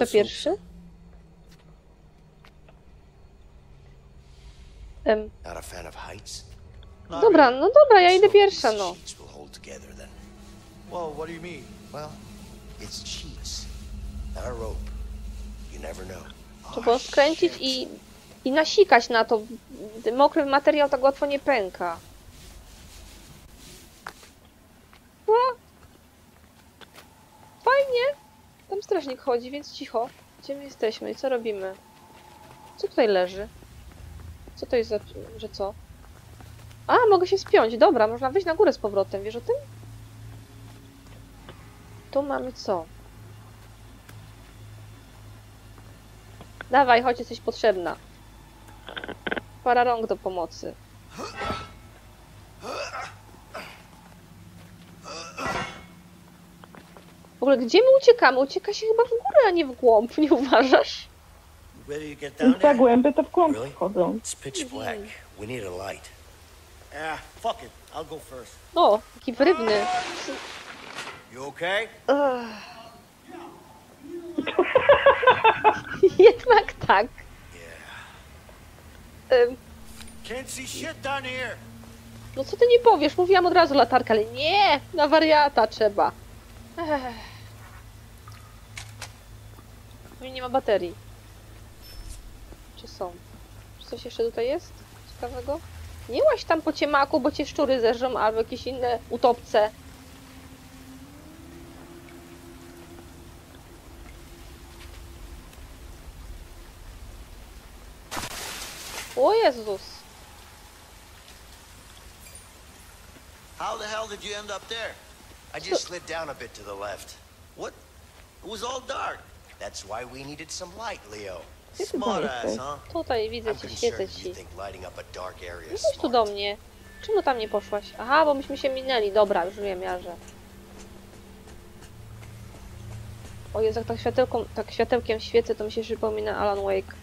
Kto pierwszy? Em, heights? dobra, no dobra, ja idę pierwsza, no. Whoa, what do you mean? Well, it's sheets, not a rope. You never know. Trzeba skręcić i, i nasikać na to. Mokry materiał tak łatwo nie pęka. A. Fajnie. Tam strażnik chodzi, więc cicho. Gdzie my jesteśmy i co robimy? Co tutaj leży? Co to jest za... że co? A, mogę się spiąć. Dobra, można wyjść na górę z powrotem. Wiesz o tym? Tu mamy co? Dawaj, chodź, jesteś potrzebna. Para rąk do pomocy. W ogóle gdzie my uciekamy? Ucieka się chyba w górę, a nie w głąb, nie uważasz? Za głęby to w głąb wchodzą. Ah. O, jaki wyrywny. You okay? Ugh. Jednak tak. Here. no co ty nie powiesz? Mówiłam od razu latarka, ale nie! Na wariata trzeba. Ech. No i nie ma baterii. Czy są? Czy coś jeszcze tutaj jest ciekawego? Nie łaź tam po ciemaku, bo cię szczury zeżrą albo jakieś inne utopce. O Jezus! How the hell did you end up there? I just slid down a bit to the left. What? It was all dark. That's why we needed some light, Leo. Smart ass, huh? I'm Tutaj widzę cię, świecę concerned ci. you think lighting up a dark area is chodź tu do mnie. Czemu tam nie poszłaś? Aha, bo myśmy się minęli. Dobra, już wiem, ja że. O Jezu, jak tak, światełką, tak światełkiem świecę, to mi się przypomina Alan Wake.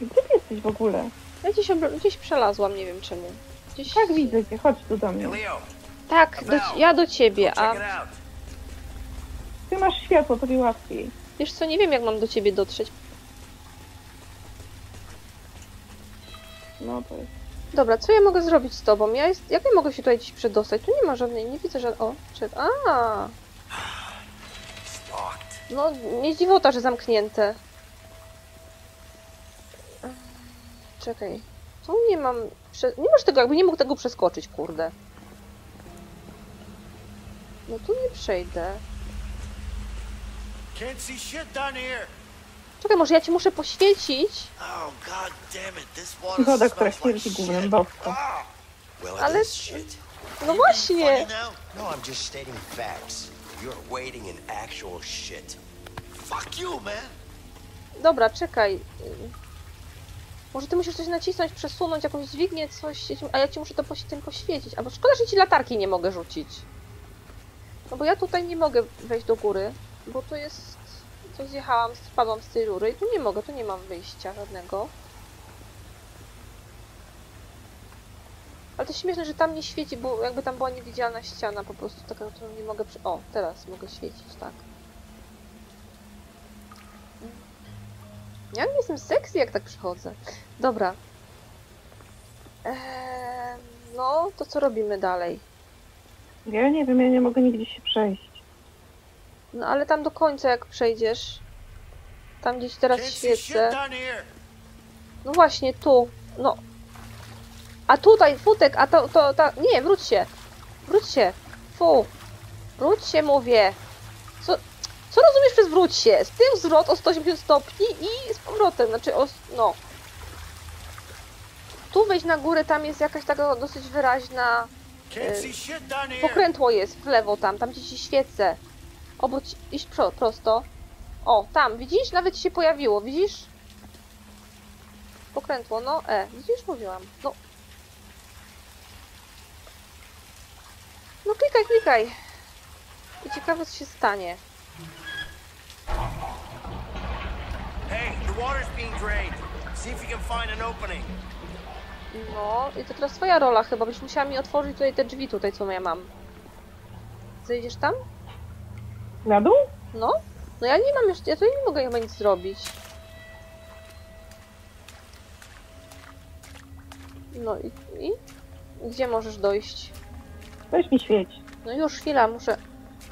Gdzie ty jesteś w ogóle? Ja gdzieś, gdzieś przelazłam, nie wiem czemu. Gdzieś... Tak widzę cię, chodź tu do mnie. Tak, do, ja do ciebie, a. Ty masz światło, tobie łatwiej. wiesz co, nie wiem jak mam do ciebie dotrzeć. No to jest. Dobra, co ja mogę zrobić z tobą? Ja jest... Jak ja mogę się tutaj gdzieś przedostać? Tu nie ma żadnej, nie widzę żadnej... O, przed... A. No, nie dziwota, że zamknięte. Czekaj. Co nie mam... Prze... Nie masz tego, jakby nie mógł tego przeskoczyć, kurde. No tu nie przejdę. Can't see shit down here. Czekaj, może ja ci muszę poświecić? Oh god damn it! This water Woda, smells która like śmierdzi. Ah, Well, it Ale- is shit. No właśnie. No, I'm just stating facts. You're wading in actual shit. Fuck you, man. Dobra, czekaj. Ym, Może ty musisz coś nacisnąć, przesunąć, jakąś dźwignię, coś, a ja ci muszę to poś- tym poświecić. Albo szkoda, że ci latarki nie mogę rzucić. No bo ja tutaj nie mogę wejść do góry, bo tu jest... Tu zjechałam, spadłam z tej rury i tu nie mogę, tu nie mam wyjścia żadnego. Ale to śmieszne, że tam nie świeci, bo jakby tam była niewidzialna ściana po prostu taka, którą nie mogę przy... O, teraz mogę świecić, tak. Ja nie jestem sexy, jak tak przychodzę. Dobra. Eee, no, to co robimy dalej? Ja nie wiem, ja nie mogę nigdzie się przejść. No ale tam do końca jak przejdziesz, tam gdzieś teraz świecę. No właśnie, tu. No. A tutaj, futek, a to, to, ta... Nie, wróć się. Wróć się. Fu. Wróć się, mówię. Co, co rozumiesz przez wróć się? Z tym zwrot o 180 stopni i z powrotem, znaczy o... no. Tu wejść na górę, tam jest jakaś taka dosyć wyraźna... Here. Pokrętło jest w lewo tam, tam gdzie ci świecę. Obróć, iść pro, prosto. O, tam, widzisz? Nawet się pojawiło, widzisz? Pokrętło, no, E, widzisz? Mówiłam. No. No klikaj, klikaj. I ciekawe co się stanie. No, i to teraz twoja rola chyba, byś musiała mi otworzyć tutaj te drzwi tutaj, co ja mam. Zejdziesz tam? Na dół? No? No ja nie mam już, ja tutaj nie mogę chyba nic zrobić. No i, i? Gdzie możesz dojść? Weź mi świeć. No już chwila, muszę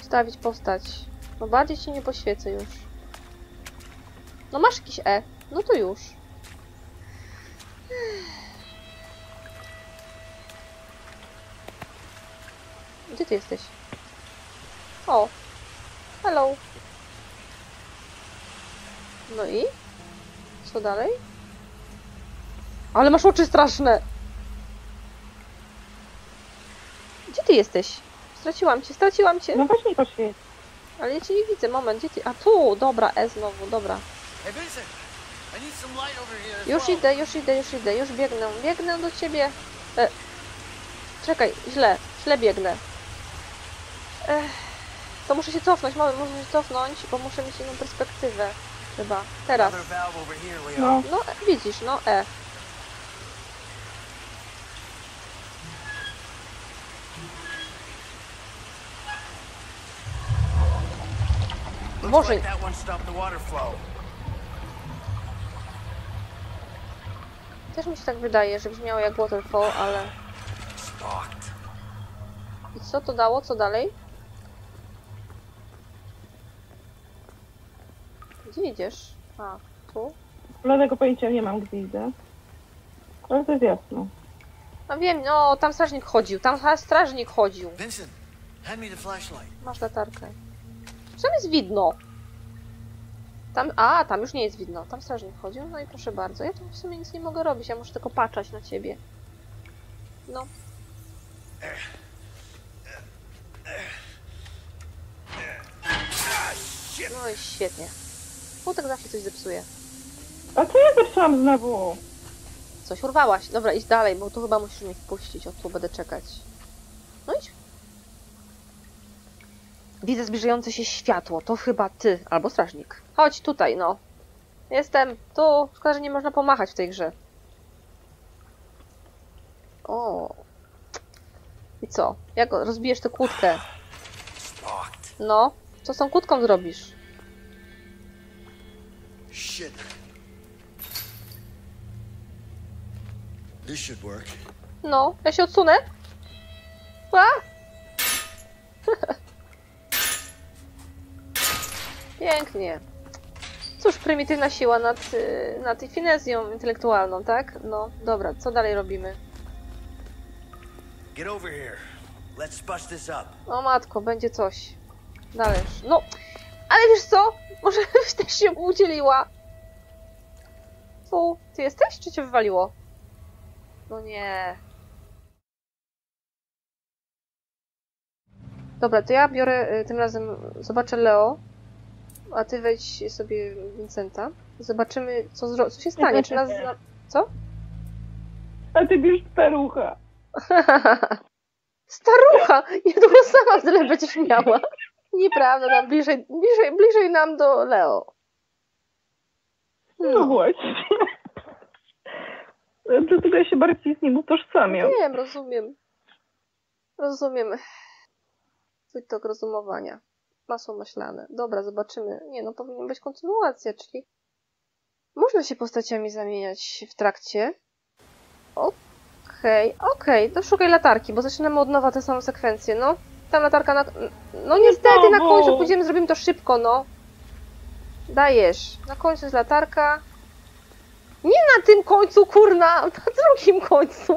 stawić postać. No bardziej ci nie poświecę już. No masz jakiś E. No to już. Gdzie ty jesteś? O. Hello. No i? Co dalej? Ale masz oczy straszne! Gdzie ty jesteś? Straciłam cię, straciłam cię! No weź mi poświeć. Ale ja cię nie widzę, moment, gdzie ty? A tu, dobra, E znowu, dobra. Już idę, już idę, już idę, już biegnę, biegnę do ciebie. E, czekaj, źle, źle biegnę. Ech, to muszę się cofnąć, moment, muszę się cofnąć, bo muszę mieć inną perspektywę. Chyba, teraz. No. No, widzisz, no E. Może-. Też mi się tak wydaje, że brzmiało jak Waterfall, ale... I co to dało? Co dalej? Gdzie idziesz? A, tu? Bladego pojęcia nie mam, gdzie idę. Ale to jest jasno. No wiem, no, tam strażnik chodził, tam strażnik chodził. Vincent, hand me the flashlight. Masz latarkę. Tam jest widno. Tam, a, tam już nie jest widno. Tam strażnik chodził, no i proszę bardzo. Ja tu w sumie nic nie mogę robić, ja muszę tylko patrzeć na ciebie. No. No i świetnie. Płotek zawsze coś zepsuje. A co ja zepsułam znowu? Coś urwałaś. Dobra, idź dalej, bo tu chyba musisz mnie wpuścić. O, tu będę czekać. No idź. Widzę zbliżające się światło. To chyba ty, albo strażnik. Chodź tutaj, no. Jestem tu. Szkoda, że nie można pomachać w tej grze. O. I co? Jak rozbijesz tę kłódkę? No. Co z tą kłódką zrobisz? Shit. This should work. No, ja się odsunę. A! Pięknie. Cóż, prymitywna siła nad, y, nad finezją intelektualną, tak? No, dobra, co dalej robimy? Get over here. Let's bust this up. O matko, będzie coś. Dależ. No, ale wiesz co? Może byś też się udzieliła. Fu, ty jesteś, czy cię wywaliło? No nie. Dobra, to ja biorę y, tym razem, zobaczę Leo, a ty wejdź sobie Vincenta. Zobaczymy, co, zro- co się stanie. Czy nas. Zna- co? A ty bierz perucha. Starucha! Niedługo sama tyle będziesz miała. Nieprawda, nam bliżej, bliżej, bliżej nam do Leo. No właśnie. Dlatego ja się bardziej z nim utożsamiam. Wiem, rozumiem. Rozumiem. Twój tok rozumowania. Masło maślane. Dobra, zobaczymy. Nie no, powinien być kontynuacja, czyli można się postaciami zamieniać w trakcie. Okej, okej, to szukaj latarki, bo zaczynamy od nowa tę samą sekwencję, no. Tam latarka na... No niestety, na końcu pójdziemy, zrobimy to szybko, no. Dajesz. Na końcu jest latarka. Nie na tym końcu, kurna! Na drugim końcu.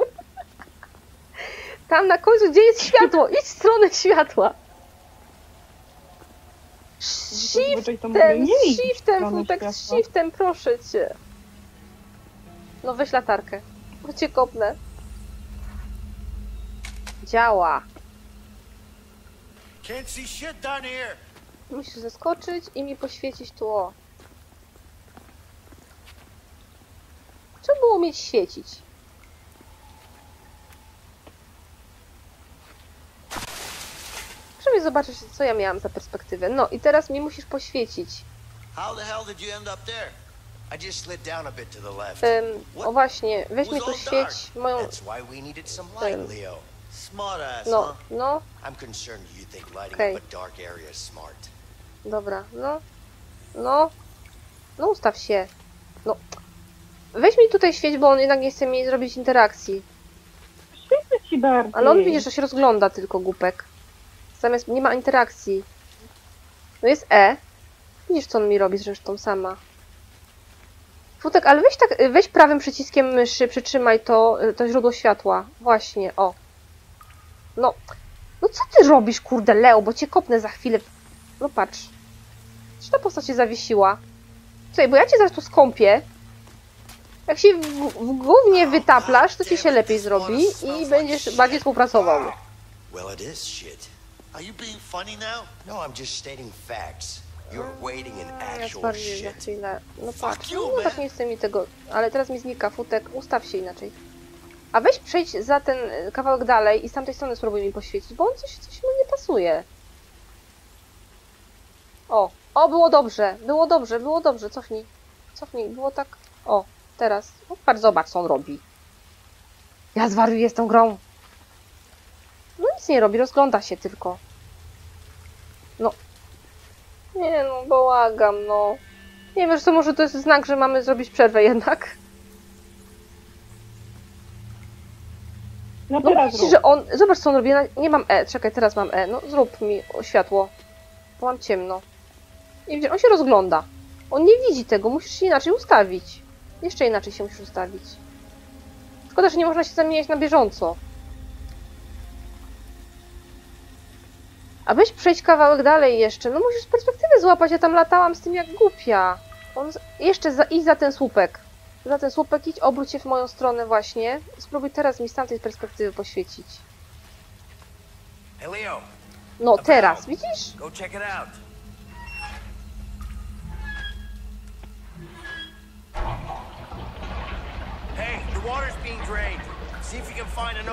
Tam na końcu, gdzie jest światło? Idź w stronę światła. Shiftem, shiftem, futek, shiftem, proszę cię. No weź latarkę. Bo cię kopnę. Działa. Can't see shit down here. Musisz zeskoczyć i mi poświecić tło. Trzeba było mieć świecić. Żeby zobaczyć, co ja miałam za perspektywę. No i teraz mi musisz poświecić. How the hell did you end up there? I just slid down a bit to the left. Ym, o właśnie, weź mi tu świeć moją... That's why we needed some Em, light, Leo. Smart ass, No, huh? no, I'm concerned you think lighting Okay. up a dark area is smart. dobra, no. No. No ustaw się. No. Weź mi tutaj świeć, bo on jednak nie chce mi zrobić interakcji. Świecę ci bardziej. Ale on widzisz, że się rozgląda tylko głupek. Zamiast nie ma interakcji. No jest E. Widzisz, co on mi robi zresztą sama. Futek, ale weź tak, weź prawym przyciskiem myszy, przytrzymaj to, to źródło światła. Właśnie, o. No. No co ty robisz, kurde, Leo, bo cię kopnę za chwilę. No patrz. Czy ta postać się zawiesiła? Słuchaj, bo ja cię zaraz tu skąpię. Jak się w, w gównie wytaplasz, to ci się lepiej zrobi i będziesz bardziej współpracował. Well, it is shit. Are you being funny now? No, I'm just stating facts. You're wading in Ja actual shit. No patrz, no tak nie chce mi tego, ale teraz mi znika futek, ustaw się inaczej. A weź przejdź za ten y, kawałek dalej i z tamtej strony spróbuj mi poświecić, bo on coś, coś mu nie pasuje. O, o, było dobrze, było dobrze, było dobrze, cofnij, cofnij, było tak, o, teraz, o, patrz, zobacz, co on robi. Ja zwariuję z tą grą. No nic nie robi, rozgląda się tylko. No. Nie no, błagam, no. Nie wiesz co, może to jest znak, że mamy zrobić przerwę jednak. No No teraz że on... Zobacz co on robi, nie mam E, czekaj, teraz mam E. No zrób mi światło. Bo mam ciemno. I widzisz, on się rozgląda. On nie widzi tego, musisz się inaczej ustawić. Jeszcze inaczej się musisz ustawić. Szkoda, że nie można się zamieniać na bieżąco. A weź przejść kawałek dalej jeszcze. No musisz z perspektywy złapać, ja tam latałam z tym jak głupia. On z... Jeszcze za... idź za ten słupek. Za ten słupek idź, obróć się w moją stronę właśnie. Spróbuj teraz mi z tamtej perspektywy poświecić. No teraz, widzisz?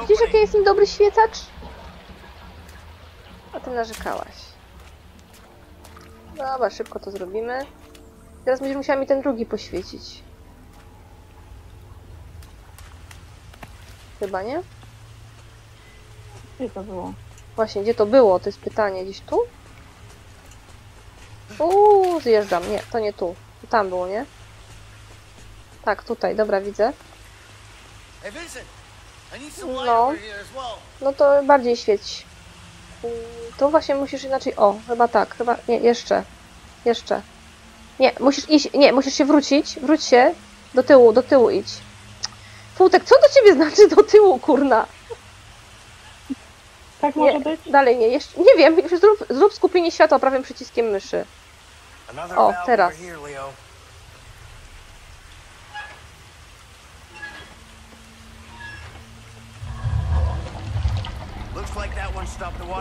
Widzisz, jaki jest niedobry świecacz? A ty narzekałaś. Dobra, szybko to zrobimy. Teraz będziesz musiała mi ten drugi poświecić. Chyba nie? Gdzie to było? Właśnie, gdzie to było? To jest pytanie. Gdzieś tu? Uuu, zjeżdżam. Nie, to nie tu. To tam było, nie? Tak, tutaj. Dobra, widzę. No. No to bardziej świeć. Tu właśnie musisz inaczej. O, chyba tak, chyba. Nie, jeszcze. Jeszcze. Nie, musisz iść. Nie, musisz się wrócić. Wróć się. Do tyłu, do tyłu idź. Futek, co do ciebie znaczy do tyłu, kurna? Tak Nie, może być? dalej nie, jeszcze. Nie wiem, zrób, zrób skupienie światła prawym przyciskiem myszy. O, teraz.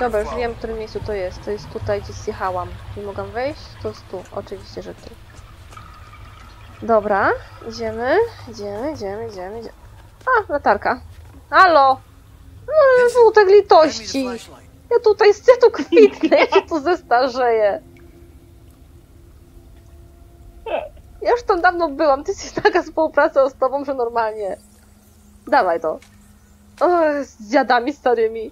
Dobra, już wiem, w którym miejscu to jest. To jest tutaj, gdzie zjechałam. Nie mogę wejść? To jest tu. Oczywiście, że tu. Dobra, idziemy, idziemy, idziemy, idziemy, idziemy. A, latarka. Halo! No, żółtek litości! Ja tutaj, ja tu kwitnę, ja się tu zestarzeję. Ja już tam dawno byłam, to jest taka współpraca z tobą, że normalnie. Dawaj to. O, z dziadami starymi.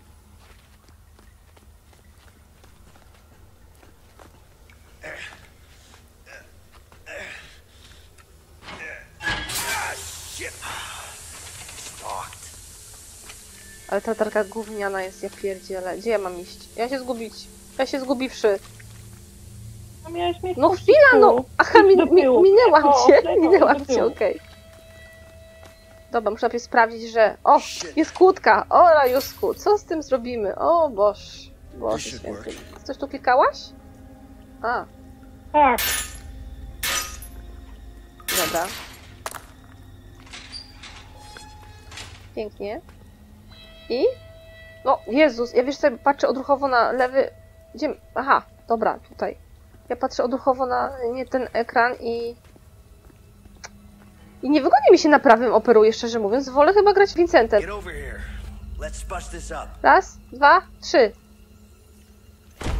Shit. Stalked. Ale ta latarka gówniana jest, ja pierdzielę. Gdzie ja mam iść? Ja się zgubić. Ja się zgubiwszy. No miałeś mieć No chwila, no! Aha, mi, mi, minęłam O, cię, lewo, minęłam cię, okej. Dobra, muszę najpierw sprawdzić, że... O, jest kłódka! O, Rajusku, co z tym zrobimy? O, boż. Boże święty. Coś tu klikałaś? A, Tak. dobra. Pięknie. I? No, Jezus, ja wiesz sobie, patrzę odruchowo na lewy... Gdzie... Aha, dobra, tutaj. Ja patrzę odruchowo na nie ten ekran i... I nie wygodnie mi się na prawym operuje, szczerze mówiąc. Wolę chyba grać Vincentem. Raz, dwa, trzy.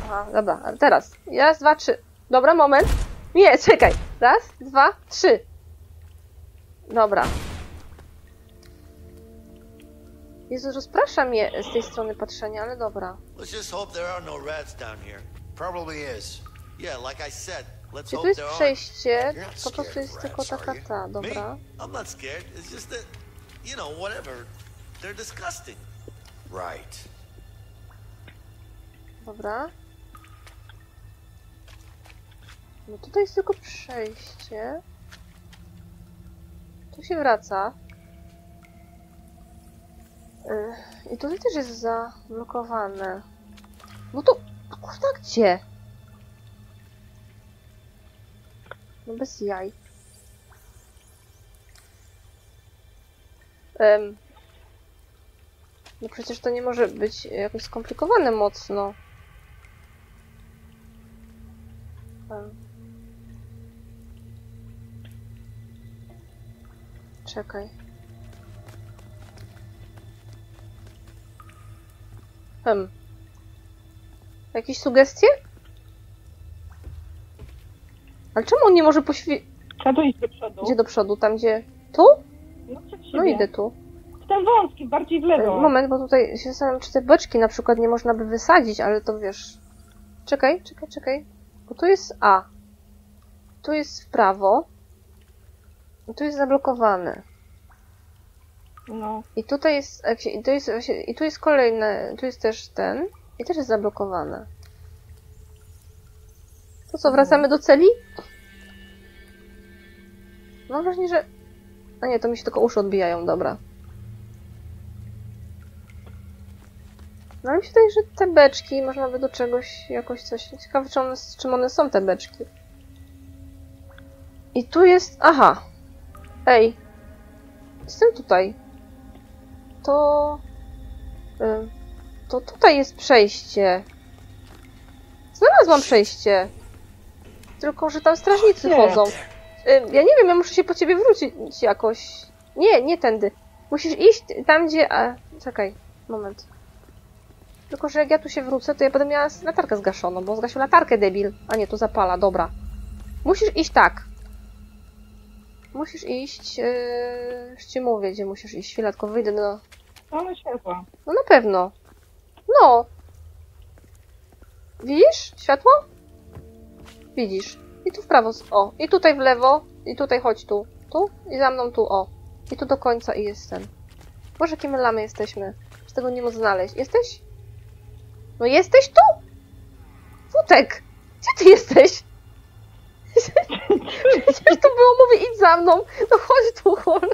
Aha, dobra, ale teraz. Raz, dwa, trzy. Dobra, moment. Nie, czekaj. Raz, dwa, trzy. Dobra. Jezu, rozprasza mnie z tej strony patrzenia, ale dobra. Let's just hope there are no rats down here. Probably is. Yeah, like I said, let's Czy tu jest przejście? Po prostu jest tylko taka ta, dobra. Me? I'm not scared. It's just that, you know, whatever. They're disgusting. Right. Dobra. No tutaj jest tylko przejście. Tu się wraca. Yy, I tutaj też jest zablokowane. No to... Kurwa, gdzie? No bez jaj. Em. No przecież to nie może być jakoś skomplikowane mocno. Em. Czekaj. Jakieś sugestie? Ale czemu on nie może poświe... Trzeba iść do przodu. Gdzie do przodu? Tam gdzie... Tu? No. No idę tu. W ten wąski, bardziej w lewo. Moment, bo tutaj się zastanawiam, czy te beczki na przykład nie można by wysadzić, ale to wiesz... Czekaj, czekaj, czekaj. Bo tu jest A. Tu jest w prawo. Tu jest zablokowane. No. I tutaj jest, i tu jest, i tu jest kolejne, tu jest też ten, i też jest zablokowane. To co, wracamy do celi? Mam wrażenie, że... A nie, to mi się tylko uszy odbijają, dobra. No ale mi się wydaje, że te beczki można by do czegoś, jakoś coś... Ciekawe, czy one, czym one są, te beczki. I tu jest... Aha! Ej! Jestem tutaj to. ym, To tutaj jest przejście. Znalazłam przejście. Tylko, że tam strażnicy chodzą. Ym, Ja nie wiem, ja muszę się po ciebie wrócić jakoś. Nie, nie tędy. Musisz iść tam, gdzie. A, czekaj, moment. Tylko, że jak ja tu się wrócę, to ja będę miała latarkę zgaszoną, bo zgasił latarkę, debil. A nie, tu zapala, dobra. Musisz iść tak. Musisz iść. Yy, już ci mówię, gdzie musisz iść. Chwila, tylko wyjdę do. Mamy światła. No na pewno. No. Widzisz światło? Widzisz. I tu w prawo. O, i tutaj w lewo. I tutaj chodź tu. Tu i za mną tu. O. I tu do końca i jest ten. Boże, jakie my lamy jesteśmy. Z tego nie móc znaleźć. Jesteś? No jesteś tu? Wutek! Gdzie ty jesteś? Przecież to było, mówię, idź za mną. No chodź tu, chol.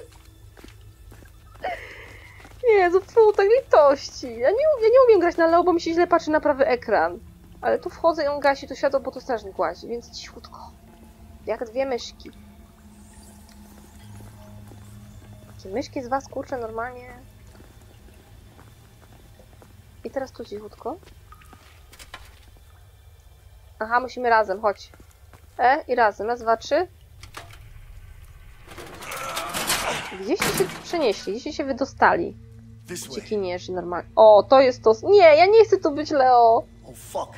Jezu, fu, tak litości. Ja nie, ja nie umiem grać na Leo, bo mi się źle patrzy na prawy ekran. Ale tu wchodzę i on gasi to światło, bo tu strażnik łazi, więc cichutko. Jak dwie myszki. Czy myszki z was, kurczę, normalnie? I teraz tu cichutko. Aha, musimy razem, chodź. E i razem. Raz, dwa, trzy. Gdzieś się przenieśli, gdzieś się wydostali. This Ci way. kinierzy normalnie. O, to jest to. Nie, ja nie chcę tu być Leo. Oh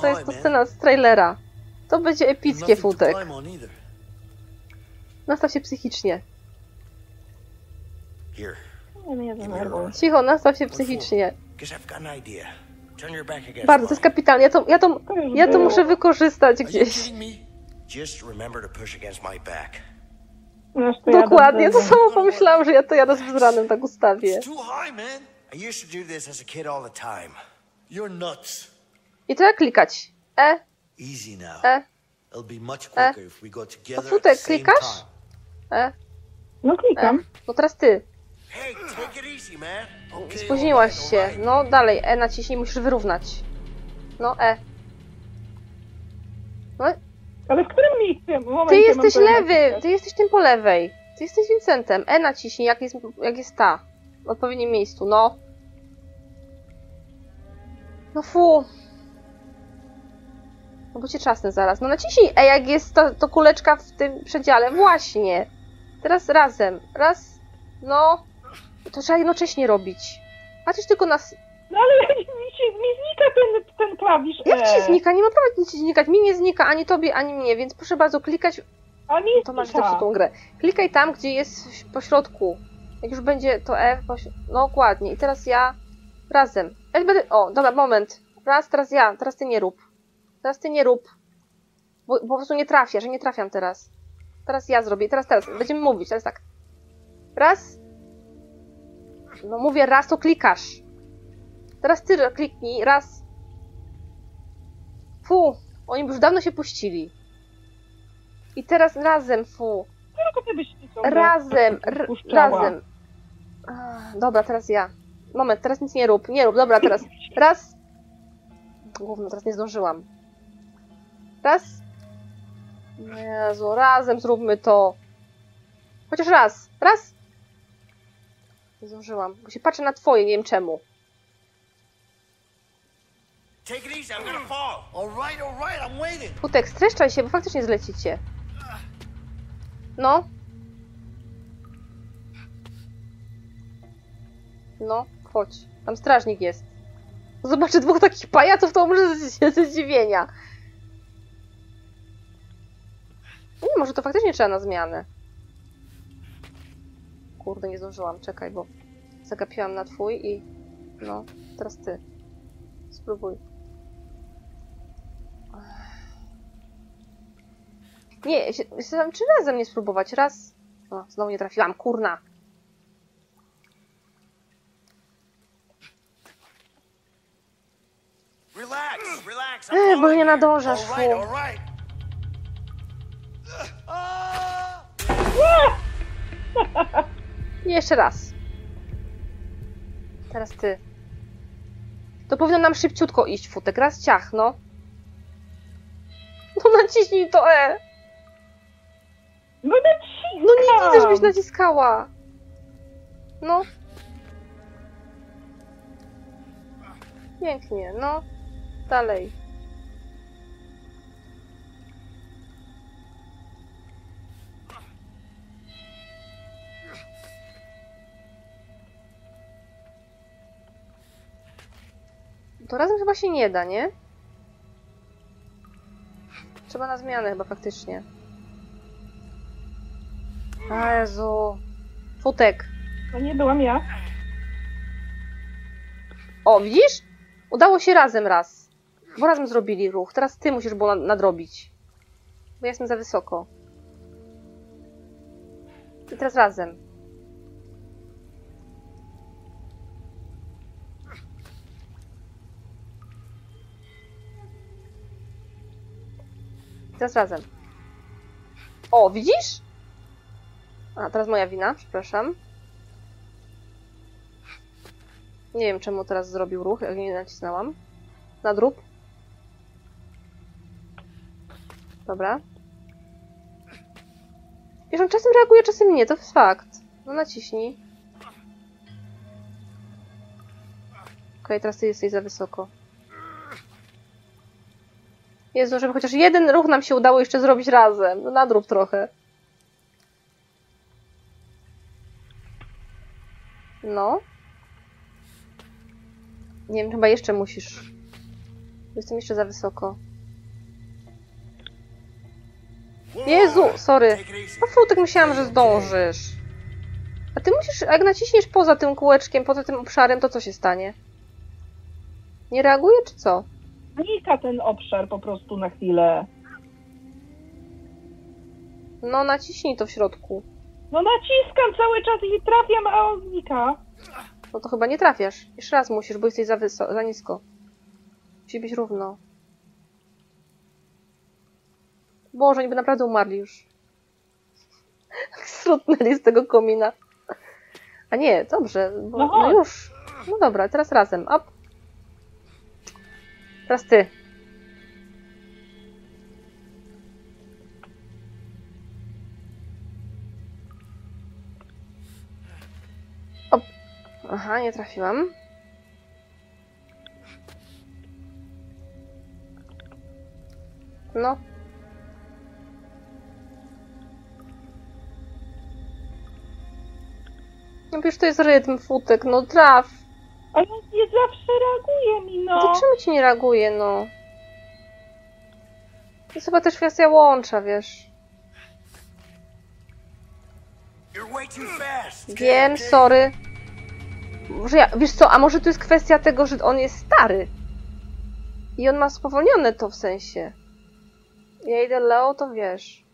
To jest to scena z trailera. To będzie epickie futek. Nastaw się psychicznie. Cicho, nastaw się psychicznie. Guess I've got an idea. Bardzo, to jest mine. kapitalne. Ja to, ja to, ja to muszę wykorzystać gdzieś. to ja Dokładnie, to samo pomyślałam, że ja to jadę z wybranym tak ustawię. I to jak klikać? E, e, Futek, the same klikasz? e. No klikam. No teraz ty. Hey, take it easy, man. Okay, Spóźniłaś się. No dalej, E naciśnij, musisz wyrównać. No E. No, Ale w którym miejscu? Ty mam jesteś lewy, ty jesteś tym po lewej. Ty jesteś Vincentem. E naciśnij, jak jest, jak jest ta. W odpowiednim miejscu, no. No fu. No bo cię czasnę zaraz. No naciśnij E, jak jest to, to kuleczka w tym przedziale. Właśnie. Teraz razem. Raz. No. To trzeba jednocześnie robić. Patrzysz tylko na... s- No ale mi, się, mi znika ten, ten klawisz Jak E. ci znika? Nie ma prawa nic ci znikać. Mi nie znika, ani tobie, ani mnie, więc proszę bardzo klikać A mi To masz znika. zepsutą grę. Klikaj tam, gdzie jest po środku. Jak już będzie to F, poś- no dokładnie. I teraz ja razem. Ja będę... O, dobra, moment. Raz, teraz ja. Teraz ty nie rób. Teraz ty nie rób. Bo, bo po prostu nie trafię, że nie trafiam teraz. Teraz ja zrobię. Teraz, teraz. Będziemy mówić. Teraz tak. Raz. No mówię raz, to klikasz. Teraz ty kliknij. Raz. Fu. Oni już dawno się puścili. I teraz razem, fu. Tylko ty byś Razem, razem. Ach, Dobra, teraz ja. Moment, teraz nic nie rób, nie rób, dobra, teraz. Raz. Gówno, teraz nie zdążyłam. Raz. Jezu, razem zróbmy to. Chociaż raz. Raz. Nie zdążyłam, bo się patrzę na twoje, nie wiem czemu. Futek, streszczaj się, bo faktycznie zlecicie. No. No, chodź. Tam strażnik jest. Zobaczę dwóch takich pajaców, to może się ze zdziwienia. Nie, może to faktycznie trzeba na zmianę. Kurde, nie zdążyłam. Czekaj, bo zagapiłam na twój i... No, teraz ty. Spróbuj. Nie, się- się- czy razem nie spróbować? Raz. O, znowu nie trafiłam, kurna. Relax, relax. Ech, bo nie nadążasz, fu. all Ah! Jeszcze raz. Teraz ty. To powinno nam szybciutko iść, futek. Raz ciach, no. No naciśnij to E. No naciskam! No nie widzę, żebyś naciskała. No. Pięknie, no. Dalej. To razem chyba się nie da, nie? Trzeba na zmianę chyba faktycznie. Jezu. Futek. To nie byłam ja. O, widzisz? Udało się razem raz. Bo razem zrobili ruch. Teraz ty musisz było nad- nadrobić. Bo ja jestem za wysoko. I teraz razem. Teraz razem. O, widzisz? A, teraz moja wina, przepraszam. Nie wiem, czemu teraz zrobił ruch, jak nie nacisnęłam. Na drób. Dobra. Wiesz, on czasem reaguje, czasem nie, to jest fakt. No naciśnij. Okej, teraz ty jesteś za wysoko. Jezu, żeby chociaż jeden ruch nam się udało jeszcze zrobić razem. No nadrób trochę. No. Nie wiem, chyba jeszcze musisz. Jestem jeszcze za wysoko. Jezu, sorry. Easy. No futek myślałam, że zdążysz. A ty musisz, jak naciśniesz poza tym kółeczkiem, poza tym obszarem, to co się stanie? Nie reaguje, czy co? Znika ten obszar po prostu na chwilę. No naciśnij to w środku. No naciskam cały czas i trafiam, a on znika. No to chyba nie trafiasz. Jeszcze raz musisz, bo jesteś za, wyso- za nisko. Musi być równo. Boże, oni by naprawdę umarli już. Srutnęli z tego komina. A nie, dobrze, bo, No no, już. No dobra, teraz razem. Up. Teraz ty. Op. Aha, nie trafiłam. No. No przecież to jest rytm, futek, no traf. Ale on nie zawsze reaguje mi, To no. czemu ci nie reaguje, no? To jest chyba też kwestia łącza, wiesz. Wiem, sorry. Może ja, wiesz co, a może to jest kwestia tego, że on jest stary. I on ma spowolnione to w sensie. Ja idę Leo, to wiesz.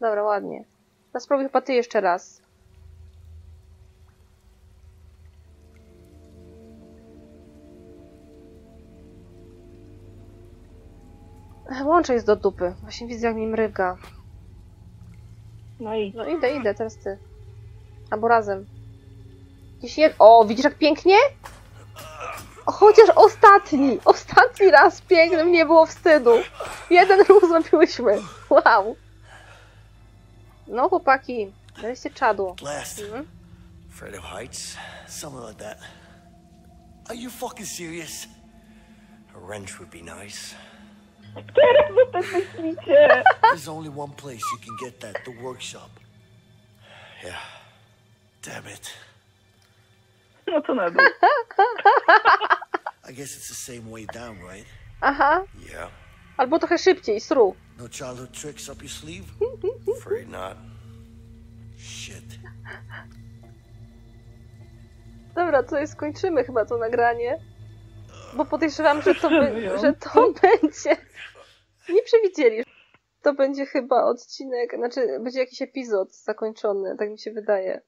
Dobra, ładnie. Teraz spróbuj chyba ty jeszcze raz. Łącze jest do dupy. Właśnie widzę, jak mi mryga. No i No idę, idę, teraz ty. Albo razem. Gdzieś jed... O, widzisz jak pięknie? Chociaż ostatni, ostatni raz pięknym nie było wstydu. Jeden ruch zrobiłyśmy. Wow. No chłopaki, daliście. Last. Mhm. Afraid of heights? Something like that. Are you fucking serious? A wrench would be nice. Teraz wy tak myślicie? There's only one place you can get that, the workshop. Yeah. Damn it. No to na dół. I guess it's the same way down, right? Aha, Yeah. albo trochę szybciej, sru. No childhood tricks up your sleeve? Afraid not. Shit. Dobra, to skończymy chyba to nagranie. Bo podejrzewam, że to, by, że to będzie. Nie przewidzieli. To będzie chyba odcinek, znaczy będzie jakiś epizod zakończony, tak mi się wydaje.